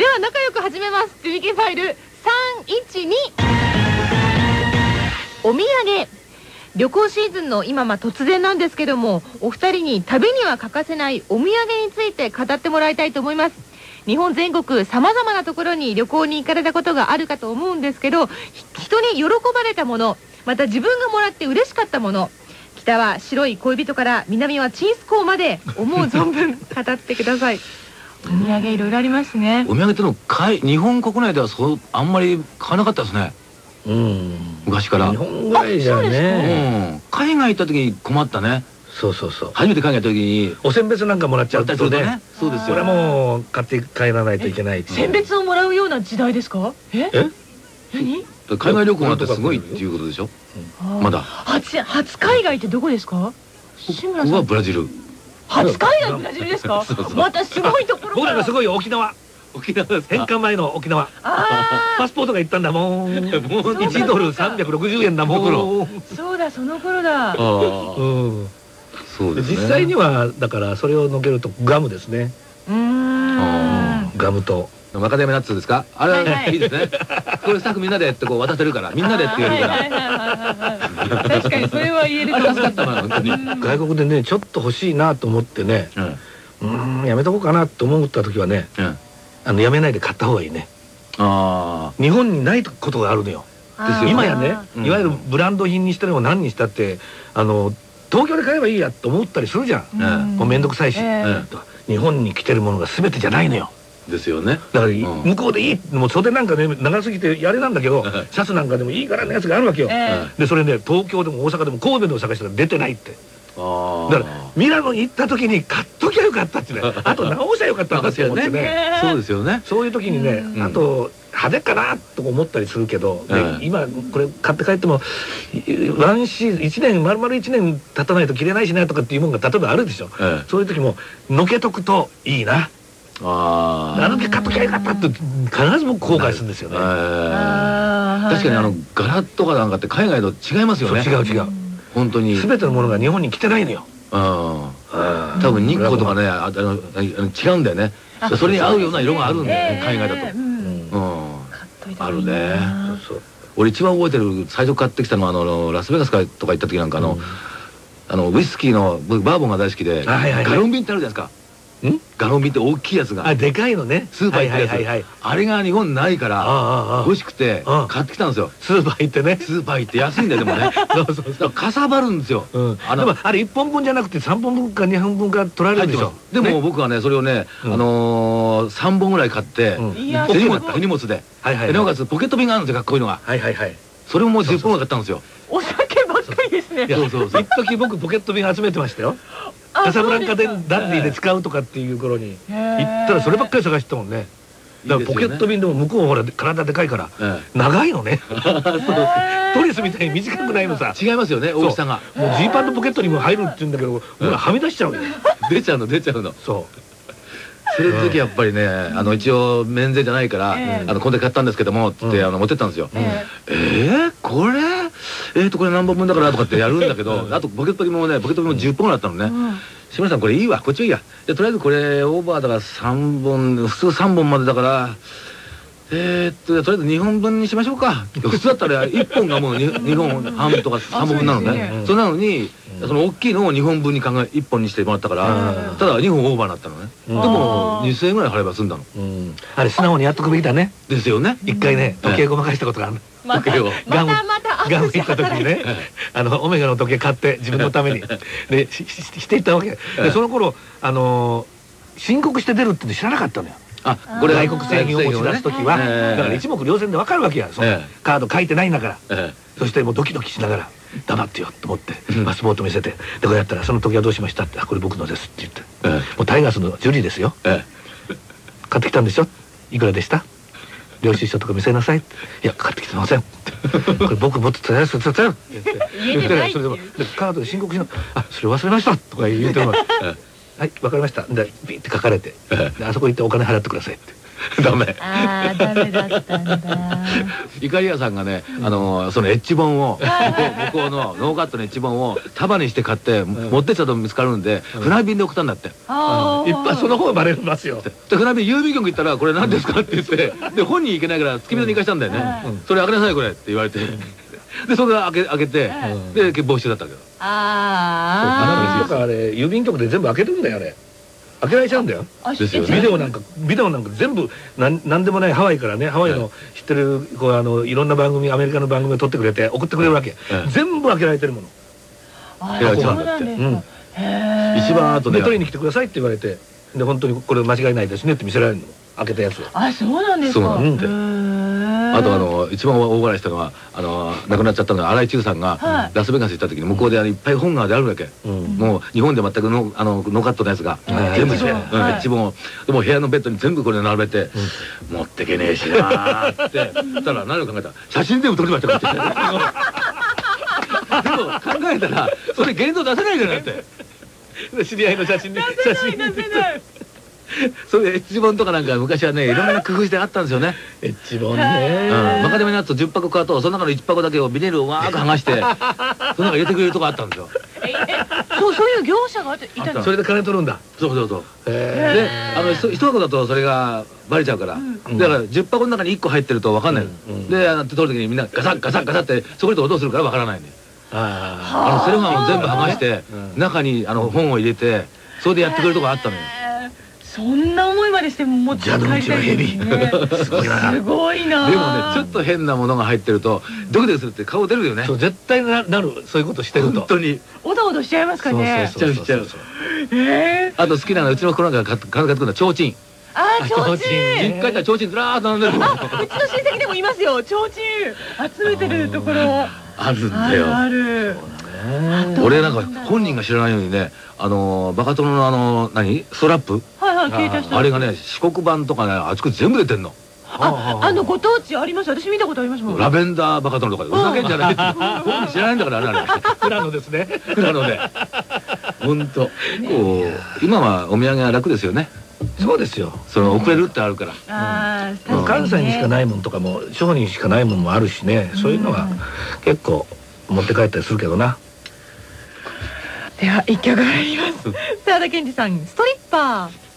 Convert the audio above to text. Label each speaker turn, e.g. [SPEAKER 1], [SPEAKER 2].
[SPEAKER 1] では仲良く始めます。手引きファイル。312お土産。旅行シーズンの今ま突然なんですけどもお二人に旅には欠かせないお土産について語ってもらいたいと思います。日本全国さまざまなところに旅行に行かれたことがあるかと思うんですけど人に喜ばれたものまた自分がもらって嬉しかったもの北は白い恋人から南はチンスコーまで思う存分語ってください。お土産いろいろありますね。
[SPEAKER 2] お土産ってのかい日本国内ではそうあんまり買わなかったですね。
[SPEAKER 3] うん。
[SPEAKER 2] 昔から。
[SPEAKER 3] 日本ぐらいじゃね。
[SPEAKER 2] うん。海外行った時に困ったね。
[SPEAKER 3] そうそうそう。
[SPEAKER 2] 初めて海外行った時に。
[SPEAKER 3] お選別なんかもらっちゃう
[SPEAKER 2] やったりするとね。そうですよ。
[SPEAKER 3] それはもう買って帰らないといけないっていう。
[SPEAKER 1] 選別をもらうような時代ですか？え？
[SPEAKER 3] え？
[SPEAKER 1] 何？
[SPEAKER 2] 海外旅行なんてすごいっていうことでしょ？まだ。
[SPEAKER 1] 初初海外ってどこですか？志村
[SPEAKER 2] 僕
[SPEAKER 1] さん
[SPEAKER 2] はブラジル
[SPEAKER 1] 初海外ブラジルですか？またすごいところ
[SPEAKER 3] 僕なんかすごいよ沖縄。
[SPEAKER 2] 沖縄です。
[SPEAKER 3] 返還前の沖縄。
[SPEAKER 1] あ
[SPEAKER 3] パスポートが行ったんだもん。
[SPEAKER 2] もう
[SPEAKER 3] 1ドル360円だもん。
[SPEAKER 1] あそうだその頃だ。
[SPEAKER 2] ああ
[SPEAKER 3] うん。
[SPEAKER 2] そうですね。
[SPEAKER 3] 実際にはだからそれをのけるとガムですね。
[SPEAKER 1] うーん。
[SPEAKER 3] ガムと。
[SPEAKER 2] マカデミアナッツですか？あれ
[SPEAKER 1] はいはい。
[SPEAKER 2] いいですね。これスタッフみんなでってこう渡せるからみんなでって言えるから
[SPEAKER 1] 確かにそれは言えるかも
[SPEAKER 2] 助かったな本当に
[SPEAKER 3] 外国でねちょっと欲しいなと思ってね
[SPEAKER 2] うん。
[SPEAKER 3] うーんやめとこうかなと思った時はね
[SPEAKER 2] うん。
[SPEAKER 3] あのやめないで買った方がいいね。
[SPEAKER 2] あ
[SPEAKER 3] 日本にないことがあるのよ。
[SPEAKER 2] ですよ。
[SPEAKER 3] 今やね
[SPEAKER 2] うん。
[SPEAKER 3] いわゆるブランド品にしても何にしたってあの東京で買えばいいやと思ったりするじゃん。面倒くさいし。日本に来てるものが全てじゃないのよ。
[SPEAKER 2] あですよね。
[SPEAKER 3] だから
[SPEAKER 2] ん。
[SPEAKER 3] 向こうでいい。もう袖なんかね長すぎてやれなんだけど
[SPEAKER 2] うん
[SPEAKER 3] シャツなんかでもいい柄のやつがあるわけよ。
[SPEAKER 1] え
[SPEAKER 3] でそれね東京でも大阪でも神戸でも探したら出てないって。
[SPEAKER 2] ああ
[SPEAKER 3] だからミラノに行った時に買っときゃよかったってね。あと直しゃよかったんだって思って
[SPEAKER 2] そうですよ
[SPEAKER 3] ね。
[SPEAKER 2] そうですよね。
[SPEAKER 3] そういう時にね
[SPEAKER 1] うん。
[SPEAKER 3] あと派手かなとか思ったりするけどで
[SPEAKER 2] うん
[SPEAKER 3] 今これ買って帰ってもいワンシーズン1年丸々1年経たないと着れないしなとかっていうもんが例えばあるでしょ。
[SPEAKER 2] ええ。
[SPEAKER 3] そういう時ものけとくといいな
[SPEAKER 2] あ
[SPEAKER 3] あの時買っときゃよかったって必ず僕後悔するんですよね。
[SPEAKER 2] 確かにあの
[SPEAKER 1] はい
[SPEAKER 2] 柄とかなんかって海外と違いますよね。
[SPEAKER 3] 違う違う。
[SPEAKER 2] 本当に。うん
[SPEAKER 3] 全てのものが日本に来てないのよ。
[SPEAKER 2] 多
[SPEAKER 3] 多
[SPEAKER 2] 分日光とかねああのあの違うんだよね。
[SPEAKER 1] あ。
[SPEAKER 2] それに合うような色があるんだよね
[SPEAKER 1] ええ
[SPEAKER 2] 海外だと。
[SPEAKER 1] うん。
[SPEAKER 2] うん。
[SPEAKER 1] 買っといた
[SPEAKER 2] あるね。
[SPEAKER 3] そうそう。
[SPEAKER 2] 俺一番覚えてる最初買ってきたのはあのラスベガスかとか行った時なんかあのあのウイスキーの僕バーボンが大好きで
[SPEAKER 3] あはいはいはい。
[SPEAKER 2] ガロン瓶ってあるじゃないですか
[SPEAKER 3] ん？
[SPEAKER 2] ガロン瓶って大きいやつが。
[SPEAKER 3] あでかいのね。
[SPEAKER 2] スーパー行ってる
[SPEAKER 3] はいはいはいはい。
[SPEAKER 2] やつあれが日本ないから欲しくて
[SPEAKER 3] うん。
[SPEAKER 2] 買ってきたんですよ。
[SPEAKER 3] スーパー行ってね。
[SPEAKER 2] スーパー行って安いんだよでもね。
[SPEAKER 3] そうそう
[SPEAKER 2] だからかさばるんですよ。
[SPEAKER 3] うん、
[SPEAKER 2] あの
[SPEAKER 3] でもあれ1本分じゃなくて3本分か2本分か取られるでしょ
[SPEAKER 2] でも
[SPEAKER 3] ね。
[SPEAKER 2] 僕はねそれをねあ
[SPEAKER 3] うん。
[SPEAKER 2] のー3本ぐらい買って
[SPEAKER 3] うん。
[SPEAKER 1] いや
[SPEAKER 2] 手荷物で。
[SPEAKER 3] はいはい
[SPEAKER 2] でなおかつポケット瓶があるんですよかっこいいのが
[SPEAKER 3] はいはいはい。
[SPEAKER 2] それももう10本ぐらい買ったんですよ
[SPEAKER 1] お酒ばっかりですね。
[SPEAKER 3] いや
[SPEAKER 2] そうそう
[SPEAKER 3] 一時僕ポケット瓶集めてましたよ。
[SPEAKER 1] あ
[SPEAKER 3] カサブランカでダンディで使うとかっていう頃に。行ったらそればっかり探してたもんね。だからポケット瓶でも向こうほら体でかいから
[SPEAKER 2] え
[SPEAKER 3] 長いのね。トリスみたいに短くないのさ。
[SPEAKER 2] え違いますよね大きさが。
[SPEAKER 3] もうジーパンのポケットにも入るって言うんだけどほらはみ出しちゃうよ。
[SPEAKER 2] 出ちゃうの出ちゃうの。
[SPEAKER 3] そ
[SPEAKER 2] それの時やっぱりねあの一応免税じゃないから
[SPEAKER 1] ええ。
[SPEAKER 2] あのこんで買ったんですけどもって
[SPEAKER 3] うん。
[SPEAKER 2] あの持ってったんですよ。
[SPEAKER 1] え
[SPEAKER 2] え。ー、これ？えーとこれ何本分だからとかってやるんだけどあとポケット瓶もねポケット瓶も10本ぐらいあったのね。
[SPEAKER 1] えうん。
[SPEAKER 2] 志村さんこれいいわこっちはいいや。でとりあえずこれオーバーだから3本普通3本までだからえー、っととりあえず2本分にしましょうか。普通だったら1本がもう 2, 本半とか3本分なのね。
[SPEAKER 3] ね
[SPEAKER 2] それなのに
[SPEAKER 3] うん。
[SPEAKER 2] その大きいのを2本分に考え1本にしてもらったから
[SPEAKER 1] うん。
[SPEAKER 2] ただ2本オーバーになったのね。で
[SPEAKER 3] うん。
[SPEAKER 2] も
[SPEAKER 1] あー
[SPEAKER 2] 2000円ぐらい払えば済んだの。
[SPEAKER 3] あれ素直にやっとくべきだね。
[SPEAKER 2] ですよね。
[SPEAKER 3] 一回ね時計ごまかしたことがある。
[SPEAKER 1] また
[SPEAKER 2] 時計を。
[SPEAKER 1] またまた
[SPEAKER 3] ガム行った時にねあのオメガの時計買って自分のために。でしししていったわけ。でその頃あのー申告して出るって知らなかったのよ。
[SPEAKER 2] あ
[SPEAKER 1] これ
[SPEAKER 3] 外国製品を持ち出す時は、
[SPEAKER 2] ええ
[SPEAKER 3] だから一目瞭然で分かるわけや。その
[SPEAKER 2] ええ。
[SPEAKER 3] カード書いてないんだから。
[SPEAKER 2] え
[SPEAKER 3] そしてもうドキドキしながら黙ってよと思って
[SPEAKER 2] うん。
[SPEAKER 3] パスポート見せて。でこうやったら「その時はどうしました?」って。あ「これ僕のです」って言って。
[SPEAKER 2] ええ。
[SPEAKER 3] もうタイガースのジュリーですよ。
[SPEAKER 2] ええ。
[SPEAKER 3] 買ってきたんでしょ。いくらでした？領収書とか見せなさいいや買ってきてません これ僕持ってたやつつつつって言って
[SPEAKER 1] 言えてないって
[SPEAKER 3] それでもでカードで申告しなあそれ忘れましたとか言うても
[SPEAKER 2] え
[SPEAKER 3] はいわかりました。でピッて書かれてあそこ行ってお金払ってくださいって
[SPEAKER 2] ダメ。
[SPEAKER 1] ああダメだったんだ。
[SPEAKER 2] イカリアさんがね、あのそのエッジ本を向こうのノーカットのエッジ本を束にして買って持ってったと見つかるんで船便で送ったんだって。
[SPEAKER 3] いっぱいその方がバレますよ。
[SPEAKER 2] で船便郵便局行ったら「これ何ですか?」って言ってで本人行けないから付き人に行かしたんだよね。
[SPEAKER 1] うん「
[SPEAKER 2] それ開けなさいこれ」って言われてでそれで開け開けて
[SPEAKER 1] うん。
[SPEAKER 2] で欠乏してだったけど
[SPEAKER 1] あー。
[SPEAKER 3] ああれ郵便局で全部開けてるんだよあれ開けられちゃうんだよ。
[SPEAKER 1] あ
[SPEAKER 2] ですよ。ね
[SPEAKER 3] ビデオなんかビデオなんか全部なんなんでもないハワイからねハワイの知ってるこうあのいろんな番組アメリカの番組を撮ってくれて送ってくれるわけ、
[SPEAKER 2] ええ。
[SPEAKER 3] 全部開けられてるもの。
[SPEAKER 1] あ
[SPEAKER 2] いや
[SPEAKER 1] ーそうなんです
[SPEAKER 3] うん。
[SPEAKER 2] 一番後で。
[SPEAKER 3] で取りに来てくださいって言われてで本当にこれ間違いないですねって見せられるの。開けたやつを。
[SPEAKER 1] あそうなんですか。
[SPEAKER 2] そう
[SPEAKER 3] なんだ
[SPEAKER 1] へー
[SPEAKER 2] あとあの一番大笑いしたのはあの亡くなっちゃったのが新井忠さんが
[SPEAKER 1] はい。
[SPEAKER 2] ラスベガス行った時に向こうでいっぱい本があるわけ。
[SPEAKER 3] うん。
[SPEAKER 2] もう日本で全くノあのノーカットのやつが
[SPEAKER 3] はい
[SPEAKER 2] 全部して
[SPEAKER 1] エッジ本はい
[SPEAKER 2] うんエッジ本をでも部屋のベッドに全部これ並べて持ってけねえしなーって。言ったら何を考えた？ら写真全部撮りましたってで。も考えたらそれ現像出せないじゃないって。
[SPEAKER 3] 知り合いの写真に写真。に
[SPEAKER 1] 出せない
[SPEAKER 2] そういうエッジ本とかなんか昔はねいろんな工夫してあったんですよね。
[SPEAKER 3] エッジ本
[SPEAKER 2] うん、
[SPEAKER 3] ね。
[SPEAKER 2] マカデミアナッツ10箱買うとその中の1箱だけをビニールをわーく剥がして その中入れてくれるとこあったんですよ。
[SPEAKER 1] ええそうそういう業者がいたの
[SPEAKER 3] それで金取るんだ。
[SPEAKER 2] そうそうそう。
[SPEAKER 3] へ
[SPEAKER 2] であの一一箱だとそれがバレちゃうから、
[SPEAKER 3] ん。
[SPEAKER 2] だから10箱の中に1個入ってると分かんない、で取る時にみんなガサッガサッガサッってそこで音するから分からないね
[SPEAKER 3] あ
[SPEAKER 2] あのセロファンを全部剥がして、
[SPEAKER 3] うん。
[SPEAKER 2] 中にあの本を入れてそれでやってくれるとこあったのよ
[SPEAKER 1] そんな思いまでしてもう
[SPEAKER 3] 蛇の道の蛇
[SPEAKER 1] すごいなすごいな。
[SPEAKER 2] でもねちょっと変なものが入ってるとドキドキするって顔出るよね。
[SPEAKER 3] そう絶対ななるそういうことしてると。
[SPEAKER 2] 本当に。
[SPEAKER 1] おどおどしちゃいますかね。
[SPEAKER 3] そうそう
[SPEAKER 2] しちゃうし
[SPEAKER 1] えー？
[SPEAKER 2] あと好きなのはうちの子なんか買って買ってくるのは提灯
[SPEAKER 1] あーちょうちん。
[SPEAKER 2] 実家行ったら提灯ずらーっと並んでる
[SPEAKER 1] あうちの親戚でもいますよ。ちょうちん集めてるところ。
[SPEAKER 2] あるん
[SPEAKER 1] ある
[SPEAKER 2] だよ
[SPEAKER 1] ある
[SPEAKER 2] 俺なんか本人が知らないようにねあのバカ殿のあの何？ストラップ？
[SPEAKER 1] はいた。
[SPEAKER 2] あれがね四国版とかねあちこち全部出てんの。
[SPEAKER 1] ああのご当地あります？私見たことありますもん。
[SPEAKER 2] ラベンダーバカ殿とかでふざけんじゃない。って本人知らないんだからあれあれ
[SPEAKER 3] 富良野ですね。
[SPEAKER 2] なので。本当。こう今はお土産は楽ですよね。
[SPEAKER 3] そうですよ。
[SPEAKER 2] その送れるってあるから。
[SPEAKER 1] あー
[SPEAKER 2] うん
[SPEAKER 3] 関西にしか
[SPEAKER 1] い
[SPEAKER 3] ないもんとかも商人しかないもんもあるしね。そういうのは結構持って帰ったりするけどな。
[SPEAKER 1] では一曲入ります。沢田研二さんストリッパー